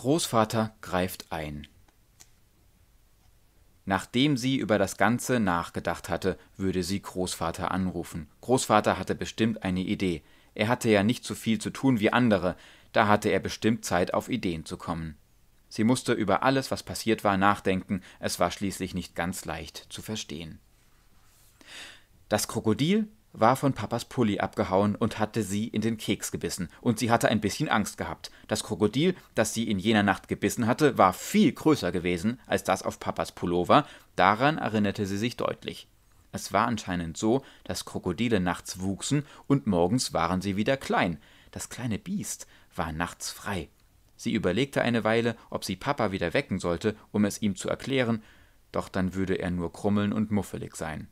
Großvater greift ein. Nachdem sie über das Ganze nachgedacht hatte, würde sie Großvater anrufen. Großvater hatte bestimmt eine Idee. Er hatte ja nicht so viel zu tun wie andere, da hatte er bestimmt Zeit, auf Ideen zu kommen. Sie musste über alles, was passiert war, nachdenken, es war schließlich nicht ganz leicht zu verstehen. Das Krokodil war von Papas Pulli abgehauen und hatte sie in den Keks gebissen, und sie hatte ein bisschen Angst gehabt. Das Krokodil, das sie in jener Nacht gebissen hatte, war viel größer gewesen als das auf Papas Pullover, daran erinnerte sie sich deutlich. Es war anscheinend so, dass Krokodile nachts wuchsen und morgens waren sie wieder klein. Das kleine Biest war nachts frei. Sie überlegte eine Weile, ob sie Papa wieder wecken sollte, um es ihm zu erklären, doch dann würde er nur krummeln und muffelig sein.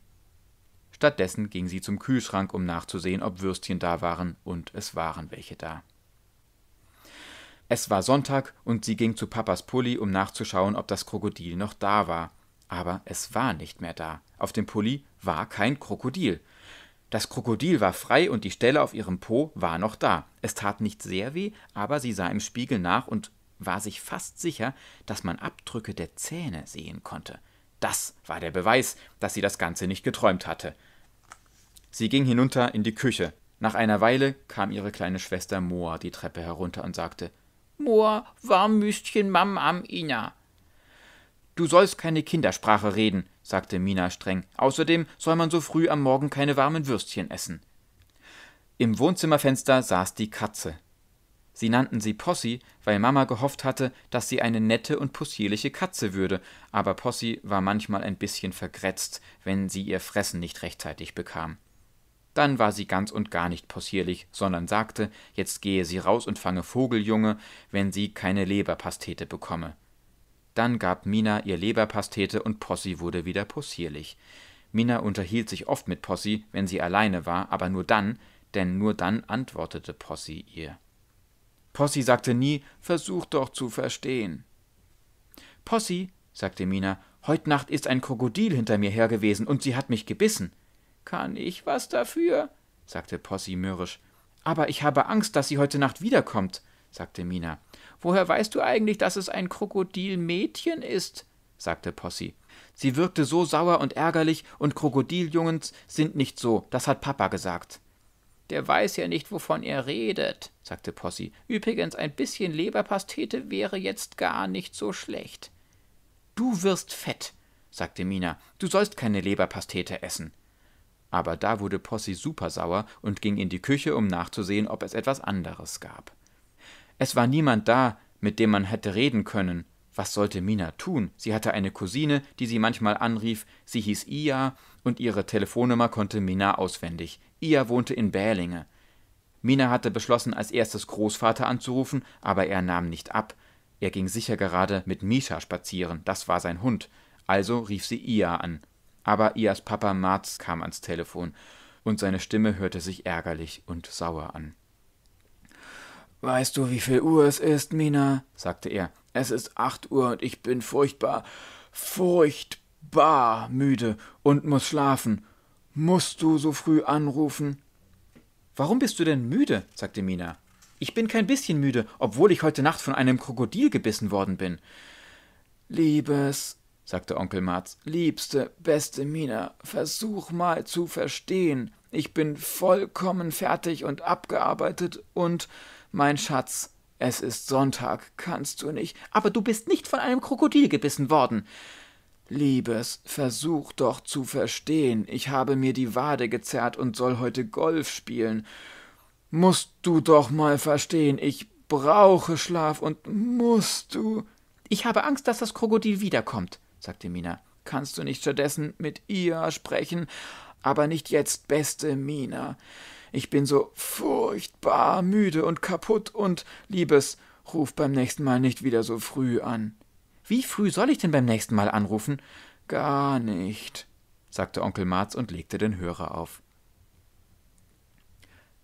Stattdessen ging sie zum Kühlschrank, um nachzusehen, ob Würstchen da waren, und es waren welche da. Es war Sonntag und sie ging zu Papas Pulli, um nachzuschauen, ob das Krokodil noch da war. Aber es war nicht mehr da. Auf dem Pulli war kein Krokodil. Das Krokodil war frei und die Stelle auf ihrem Po war noch da. Es tat nicht sehr weh, aber sie sah im Spiegel nach und war sich fast sicher, dass man Abdrücke der Zähne sehen konnte. Das war der Beweis, dass sie das Ganze nicht geträumt hatte. Sie ging hinunter in die Küche. Nach einer Weile kam ihre kleine Schwester Moa die Treppe herunter und sagte Moa, Warmmüstchen Mam am Ina. Du sollst keine Kindersprache reden, sagte Mina streng. Außerdem soll man so früh am Morgen keine warmen Würstchen essen. Im Wohnzimmerfenster saß die Katze. Sie nannten sie Possi, weil Mama gehofft hatte, dass sie eine nette und possierliche Katze würde, aber Possi war manchmal ein bisschen vergrätzt, wenn sie ihr Fressen nicht rechtzeitig bekam. Dann war sie ganz und gar nicht possierlich, sondern sagte, jetzt gehe sie raus und fange Vogeljunge, wenn sie keine Leberpastete bekomme. Dann gab Mina ihr Leberpastete und Possi wurde wieder possierlich. Mina unterhielt sich oft mit Possi, wenn sie alleine war, aber nur dann, denn nur dann antwortete Possi ihr. Possi sagte nie, versuch doch zu verstehen. Possi, sagte Mina, heut Nacht ist ein Krokodil hinter mir her gewesen und sie hat mich gebissen. Kann ich was dafür? sagte Possi mürrisch. Aber ich habe Angst, dass sie heute Nacht wiederkommt, sagte Mina. Woher weißt du eigentlich, dass es ein Krokodilmädchen ist? sagte Possi. Sie wirkte so sauer und ärgerlich, und Krokodiljungens sind nicht so, das hat Papa gesagt. Der weiß ja nicht, wovon er redet, sagte Possi. Übrigens, ein bisschen Leberpastete wäre jetzt gar nicht so schlecht. Du wirst fett, sagte Mina. Du sollst keine Leberpastete essen aber da wurde Possi supersauer und ging in die Küche, um nachzusehen, ob es etwas anderes gab. Es war niemand da, mit dem man hätte reden können. Was sollte Mina tun? Sie hatte eine Cousine, die sie manchmal anrief, sie hieß Ia, und ihre Telefonnummer konnte Mina auswendig. Ia wohnte in Bählinge. Mina hatte beschlossen, als erstes Großvater anzurufen, aber er nahm nicht ab. Er ging sicher gerade mit Misha spazieren, das war sein Hund. Also rief sie Ia an aber Ias Papa Marz kam ans Telefon, und seine Stimme hörte sich ärgerlich und sauer an. Weißt du, wie viel Uhr es ist, Mina? sagte er. Es ist acht Uhr und ich bin furchtbar, furchtbar müde und muss schlafen. Musst du so früh anrufen? Warum bist du denn müde? sagte Mina. Ich bin kein bisschen müde, obwohl ich heute Nacht von einem Krokodil gebissen worden bin. Liebes, sagte Onkel Marz. Liebste, beste Mina, versuch mal zu verstehen. Ich bin vollkommen fertig und abgearbeitet und mein Schatz, es ist Sonntag, kannst du nicht. Aber du bist nicht von einem Krokodil gebissen worden. Liebes, versuch doch zu verstehen. Ich habe mir die Wade gezerrt und soll heute Golf spielen. Musst du doch mal verstehen, ich brauche Schlaf und musst du. Ich habe Angst, dass das Krokodil wiederkommt sagte Mina. Kannst du nicht stattdessen mit ihr sprechen? Aber nicht jetzt, beste Mina. Ich bin so furchtbar müde und kaputt und, Liebes, ruf beim nächsten Mal nicht wieder so früh an. Wie früh soll ich denn beim nächsten Mal anrufen? Gar nicht, sagte Onkel Marz und legte den Hörer auf.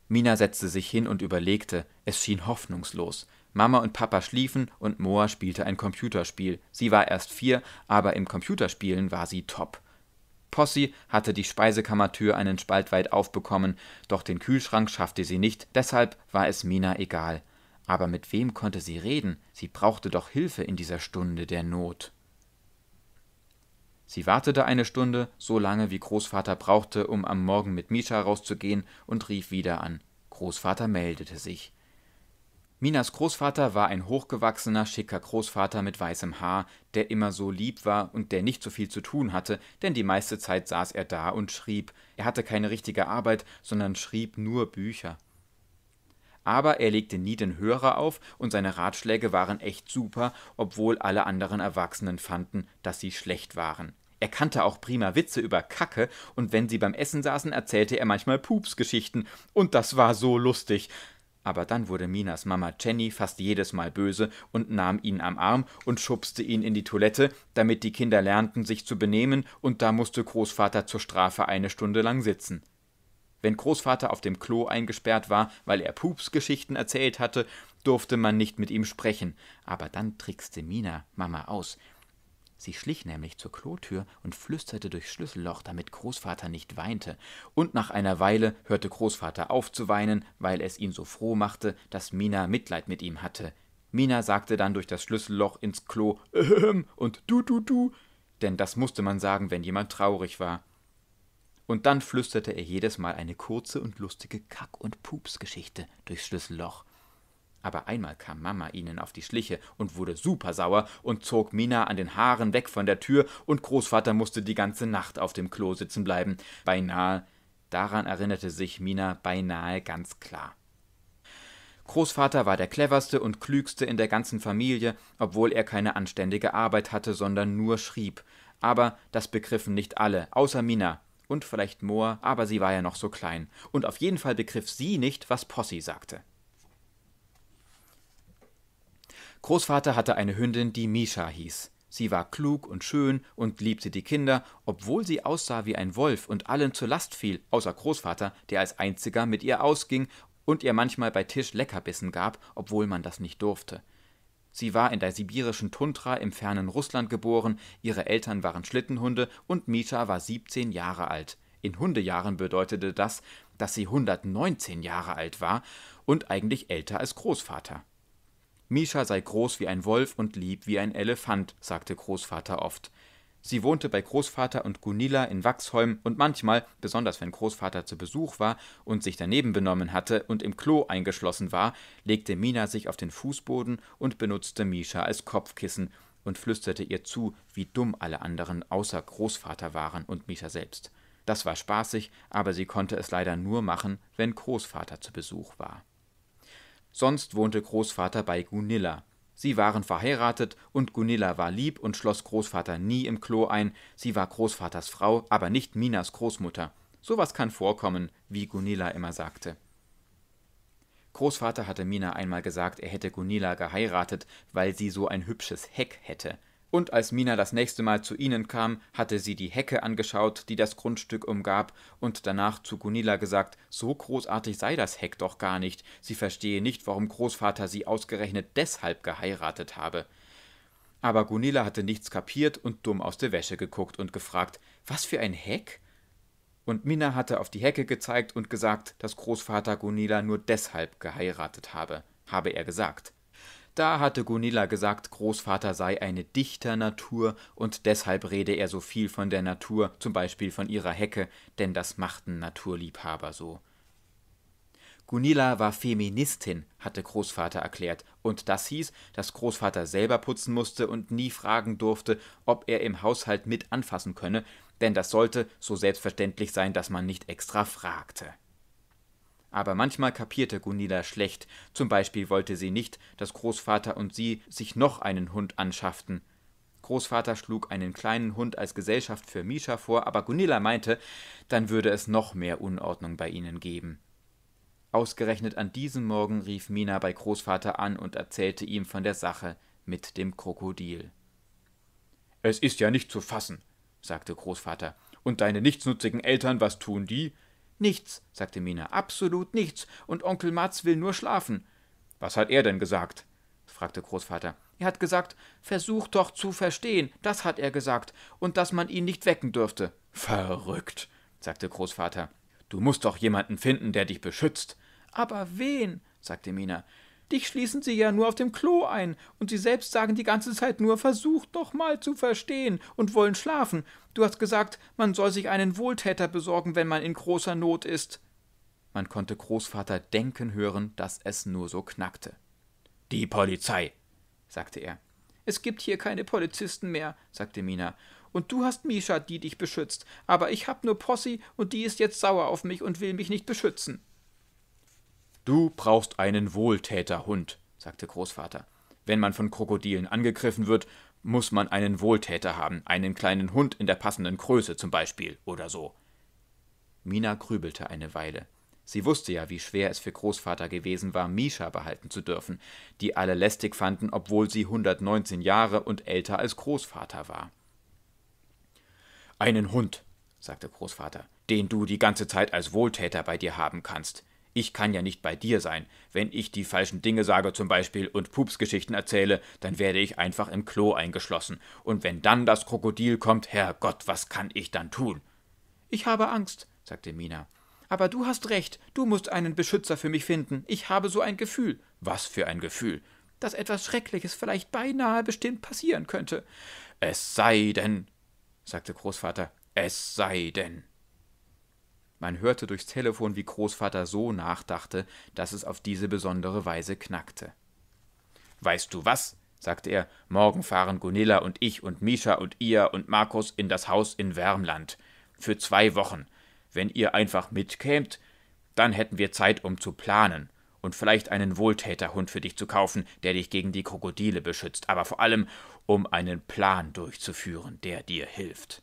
Mina setzte sich hin und überlegte, es schien hoffnungslos. Mama und Papa schliefen und Moa spielte ein Computerspiel. Sie war erst vier, aber im Computerspielen war sie top. Possi hatte die Speisekammertür einen Spalt weit aufbekommen, doch den Kühlschrank schaffte sie nicht, deshalb war es Mina egal. Aber mit wem konnte sie reden? Sie brauchte doch Hilfe in dieser Stunde der Not. Sie wartete eine Stunde, so lange wie Großvater brauchte, um am Morgen mit Mischa rauszugehen, und rief wieder an. Großvater meldete sich. Minas Großvater war ein hochgewachsener, schicker Großvater mit weißem Haar, der immer so lieb war und der nicht so viel zu tun hatte, denn die meiste Zeit saß er da und schrieb. Er hatte keine richtige Arbeit, sondern schrieb nur Bücher. Aber er legte nie den Hörer auf und seine Ratschläge waren echt super, obwohl alle anderen Erwachsenen fanden, dass sie schlecht waren. Er kannte auch prima Witze über Kacke und wenn sie beim Essen saßen, erzählte er manchmal Pupsgeschichten und das war so lustig. Aber dann wurde Minas Mama Jenny fast jedes Mal böse und nahm ihn am Arm und schubste ihn in die Toilette, damit die Kinder lernten, sich zu benehmen, und da musste Großvater zur Strafe eine Stunde lang sitzen. Wenn Großvater auf dem Klo eingesperrt war, weil er Pupsgeschichten erzählt hatte, durfte man nicht mit ihm sprechen, aber dann trickste Mina Mama aus. Sie schlich nämlich zur Klotür und flüsterte durchs Schlüsselloch, damit Großvater nicht weinte, und nach einer Weile hörte Großvater auf zu weinen, weil es ihn so froh machte, dass Mina Mitleid mit ihm hatte. Mina sagte dann durch das Schlüsselloch ins Klo ähm und du du du, denn das musste man sagen, wenn jemand traurig war. Und dann flüsterte er jedes Mal eine kurze und lustige Kack- und Pupsgeschichte durchs Schlüsselloch aber einmal kam Mama ihnen auf die Schliche und wurde supersauer und zog Mina an den Haaren weg von der Tür und Großvater musste die ganze Nacht auf dem Klo sitzen bleiben. Beinahe, daran erinnerte sich Mina beinahe ganz klar. Großvater war der cleverste und klügste in der ganzen Familie, obwohl er keine anständige Arbeit hatte, sondern nur schrieb. Aber das begriffen nicht alle, außer Mina. Und vielleicht Moor, aber sie war ja noch so klein. Und auf jeden Fall begriff sie nicht, was Possi sagte. Großvater hatte eine Hündin, die Misha hieß. Sie war klug und schön und liebte die Kinder, obwohl sie aussah wie ein Wolf und allen zur Last fiel, außer Großvater, der als einziger mit ihr ausging und ihr manchmal bei Tisch Leckerbissen gab, obwohl man das nicht durfte. Sie war in der sibirischen Tundra im fernen Russland geboren, ihre Eltern waren Schlittenhunde und Misha war 17 Jahre alt. In Hundejahren bedeutete das, dass sie 119 Jahre alt war und eigentlich älter als Großvater. Mischa sei groß wie ein Wolf und lieb wie ein Elefant, sagte Großvater oft. Sie wohnte bei Großvater und Gunilla in Wachsholm und manchmal, besonders wenn Großvater zu Besuch war und sich daneben benommen hatte und im Klo eingeschlossen war, legte Mina sich auf den Fußboden und benutzte Mischa als Kopfkissen und flüsterte ihr zu, wie dumm alle anderen außer Großvater waren und Mischa selbst. Das war spaßig, aber sie konnte es leider nur machen, wenn Großvater zu Besuch war. Sonst wohnte Großvater bei Gunilla. Sie waren verheiratet und Gunilla war lieb und schloss Großvater nie im Klo ein. Sie war Großvaters Frau, aber nicht Minas Großmutter. Sowas kann vorkommen, wie Gunilla immer sagte. Großvater hatte Mina einmal gesagt, er hätte Gunilla geheiratet, weil sie so ein hübsches Heck hätte. Und als Mina das nächste Mal zu ihnen kam, hatte sie die Hecke angeschaut, die das Grundstück umgab, und danach zu Gunilla gesagt, so großartig sei das Heck doch gar nicht, sie verstehe nicht, warum Großvater sie ausgerechnet deshalb geheiratet habe. Aber Gunilla hatte nichts kapiert und dumm aus der Wäsche geguckt und gefragt, was für ein Heck? Und Mina hatte auf die Hecke gezeigt und gesagt, dass Großvater Gunilla nur deshalb geheiratet habe, habe er gesagt. Da hatte Gunilla gesagt, Großvater sei eine Dichternatur und deshalb rede er so viel von der Natur, zum Beispiel von ihrer Hecke, denn das machten Naturliebhaber so. Gunilla war Feministin, hatte Großvater erklärt, und das hieß, dass Großvater selber putzen musste und nie fragen durfte, ob er im Haushalt mit anfassen könne, denn das sollte so selbstverständlich sein, dass man nicht extra fragte aber manchmal kapierte Gunilla schlecht, zum Beispiel wollte sie nicht, dass Großvater und sie sich noch einen Hund anschafften. Großvater schlug einen kleinen Hund als Gesellschaft für Mischa vor, aber Gunilla meinte, dann würde es noch mehr Unordnung bei ihnen geben. Ausgerechnet an diesem Morgen rief Mina bei Großvater an und erzählte ihm von der Sache mit dem Krokodil. Es ist ja nicht zu fassen, sagte Großvater. Und deine nichtsnutzigen Eltern, was tun die? Nichts, sagte Mina, absolut nichts, und Onkel Mats will nur schlafen. Was hat er denn gesagt? fragte Großvater. Er hat gesagt, versuch doch zu verstehen, das hat er gesagt, und dass man ihn nicht wecken dürfte. Verrückt, sagte Großvater. Du musst doch jemanden finden, der dich beschützt. Aber wen? sagte Mina. Dich schließen sie ja nur auf dem Klo ein, und sie selbst sagen die ganze Zeit nur, versucht doch mal zu verstehen und wollen schlafen. Du hast gesagt, man soll sich einen Wohltäter besorgen, wenn man in großer Not ist. Man konnte Großvater denken hören, dass es nur so knackte. Die Polizei, sagte er. Es gibt hier keine Polizisten mehr, sagte Mina. Und du hast Misha, die dich beschützt. Aber ich hab nur Possi und die ist jetzt sauer auf mich und will mich nicht beschützen. Du brauchst einen Wohltäterhund, sagte Großvater. Wenn man von Krokodilen angegriffen wird, muss man einen Wohltäter haben, einen kleinen Hund in der passenden Größe zum Beispiel oder so. Mina grübelte eine Weile. Sie wusste ja, wie schwer es für Großvater gewesen war, Misha behalten zu dürfen, die alle lästig fanden, obwohl sie 119 Jahre und älter als Großvater war. Einen Hund, sagte Großvater, den du die ganze Zeit als Wohltäter bei dir haben kannst. Ich kann ja nicht bei dir sein. Wenn ich die falschen Dinge sage zum Beispiel und Pupsgeschichten erzähle, dann werde ich einfach im Klo eingeschlossen. Und wenn dann das Krokodil kommt, Herrgott, was kann ich dann tun? Ich habe Angst, sagte Mina. Aber du hast recht, du musst einen Beschützer für mich finden. Ich habe so ein Gefühl. Was für ein Gefühl? Dass etwas Schreckliches vielleicht beinahe bestimmt passieren könnte. Es sei denn, sagte Großvater, es sei denn. Man hörte durchs Telefon, wie Großvater so nachdachte, dass es auf diese besondere Weise knackte. Weißt du was? sagte er, morgen fahren Gunilla und ich und Misha und ihr und Markus in das Haus in Wärmland. Für zwei Wochen. Wenn ihr einfach mitkämt, dann hätten wir Zeit, um zu planen und vielleicht einen Wohltäterhund für dich zu kaufen, der dich gegen die Krokodile beschützt, aber vor allem, um einen Plan durchzuführen, der dir hilft.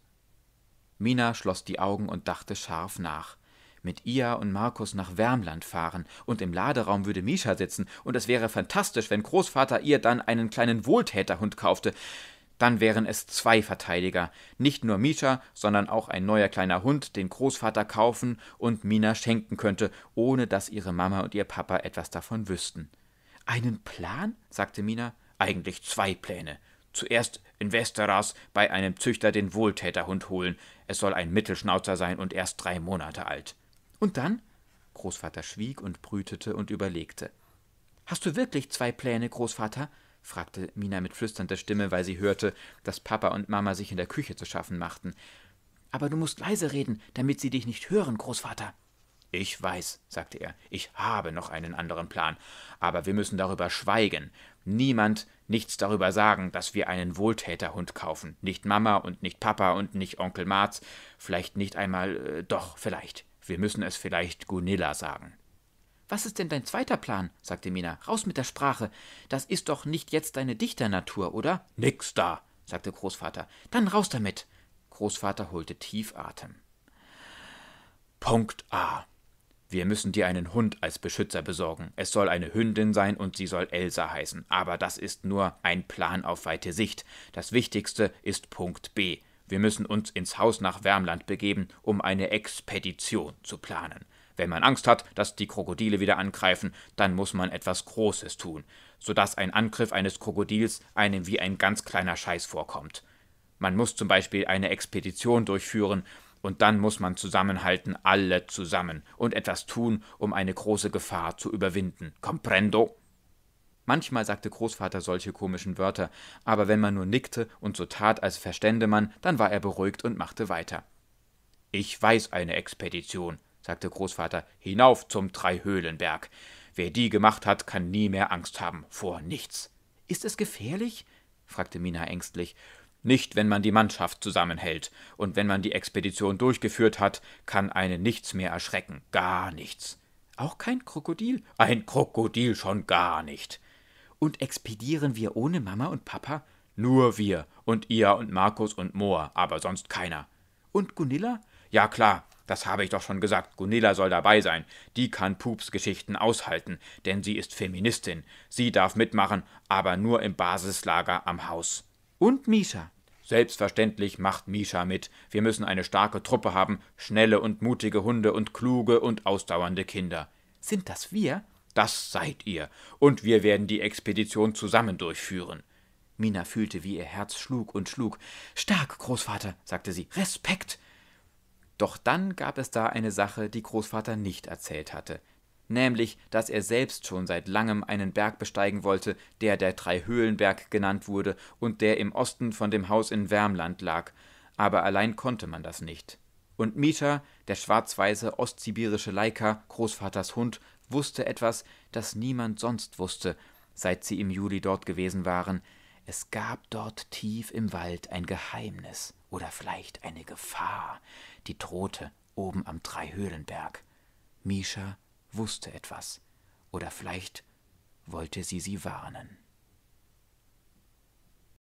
Mina schloss die Augen und dachte scharf nach. Mit Ia und Markus nach Wärmland fahren und im Laderaum würde Misha sitzen und es wäre fantastisch, wenn Großvater ihr dann einen kleinen Wohltäterhund kaufte. Dann wären es zwei Verteidiger. Nicht nur Misha, sondern auch ein neuer kleiner Hund, den Großvater kaufen und Mina schenken könnte, ohne dass ihre Mama und ihr Papa etwas davon wüssten. Einen Plan? sagte Mina. Eigentlich zwei Pläne. Zuerst in Westeras bei einem Züchter den Wohltäterhund holen. Es soll ein Mittelschnauzer sein und erst drei Monate alt. Und dann? Großvater schwieg und brütete und überlegte. Hast du wirklich zwei Pläne, Großvater? fragte Mina mit flüsternder Stimme, weil sie hörte, dass Papa und Mama sich in der Küche zu schaffen machten. Aber du musst leise reden, damit sie dich nicht hören, Großvater. Ich weiß, sagte er, ich habe noch einen anderen Plan, aber wir müssen darüber schweigen. Niemand nichts darüber sagen, dass wir einen Wohltäterhund kaufen. Nicht Mama und nicht Papa und nicht Onkel Marz, vielleicht nicht einmal, äh, doch, vielleicht. Wir müssen es vielleicht Gunilla sagen. Was ist denn dein zweiter Plan? sagte Mina. Raus mit der Sprache. Das ist doch nicht jetzt deine Dichternatur, oder? Nix da, sagte Großvater. Dann raus damit. Großvater holte tief Atem. Punkt A. Wir müssen dir einen Hund als Beschützer besorgen. Es soll eine Hündin sein und sie soll Elsa heißen. Aber das ist nur ein Plan auf weite Sicht. Das Wichtigste ist Punkt B. Wir müssen uns ins Haus nach Wärmland begeben, um eine Expedition zu planen. Wenn man Angst hat, dass die Krokodile wieder angreifen, dann muss man etwas Großes tun, so dass ein Angriff eines Krokodils einem wie ein ganz kleiner Scheiß vorkommt. Man muss zum Beispiel eine Expedition durchführen, und dann muss man zusammenhalten, alle zusammen, und etwas tun, um eine große Gefahr zu überwinden. Comprendo? Manchmal sagte Großvater solche komischen Wörter, aber wenn man nur nickte und so tat, als verstände man, dann war er beruhigt und machte weiter. Ich weiß eine Expedition, sagte Großvater, hinauf zum Dreihöhlenberg. Wer die gemacht hat, kann nie mehr Angst haben vor nichts. Ist es gefährlich? fragte Mina ängstlich. Nicht, wenn man die Mannschaft zusammenhält, und wenn man die Expedition durchgeführt hat, kann einen nichts mehr erschrecken, gar nichts. Auch kein Krokodil? Ein Krokodil schon gar nicht. Und expedieren wir ohne Mama und Papa? Nur wir und ihr und Markus und Moor, aber sonst keiner. Und Gunilla? Ja klar, das habe ich doch schon gesagt. Gunilla soll dabei sein. Die kann Pups Geschichten aushalten, denn sie ist Feministin. Sie darf mitmachen, aber nur im Basislager am Haus. Und Misha. Selbstverständlich macht Misha mit. Wir müssen eine starke Truppe haben, schnelle und mutige Hunde und kluge und ausdauernde Kinder. Sind das wir? Das seid ihr. Und wir werden die Expedition zusammen durchführen. Mina fühlte, wie ihr Herz schlug und schlug. Stark, Großvater, sagte sie. Respekt. Doch dann gab es da eine Sache, die Großvater nicht erzählt hatte. Nämlich, dass er selbst schon seit langem einen Berg besteigen wollte, der der Dreihöhlenberg genannt wurde und der im Osten von dem Haus in Wärmland lag, aber allein konnte man das nicht. Und Mischa, der schwarz-weiße ostsibirische Leika, Großvaters Hund, wusste etwas, das niemand sonst wusste, seit sie im Juli dort gewesen waren. Es gab dort tief im Wald ein Geheimnis oder vielleicht eine Gefahr, die drohte oben am Dreihöhlenberg. Mischa wusste etwas, oder vielleicht wollte sie sie warnen.